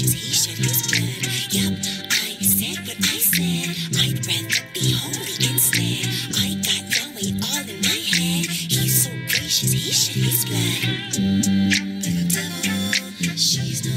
reputation is good. I said what I said. I'd rather be holy instead. I got all in my head. He's so gracious, he. She's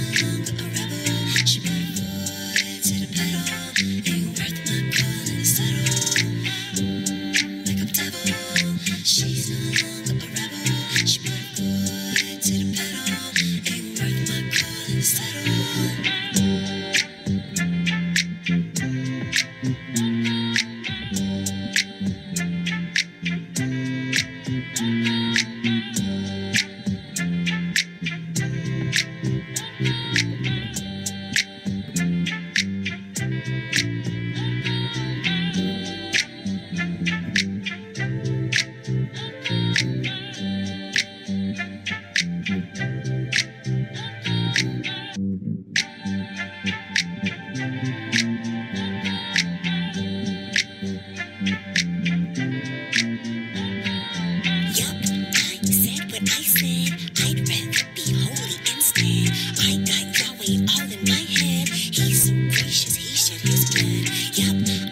Yup,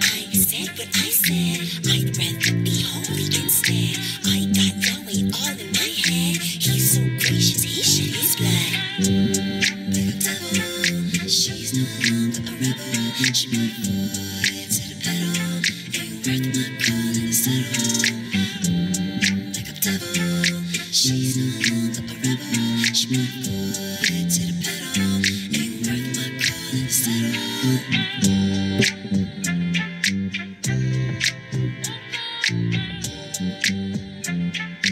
I said what I said. I'd rather be holy instead. I got Yahweh all in my head. He's so gracious, he shed his blood. The devil, she's no longer a rebel. She put to the pedal and wrecked my gold in the saddle. Like a devil, she's no one a rebel. She put to the pedal. Thank you.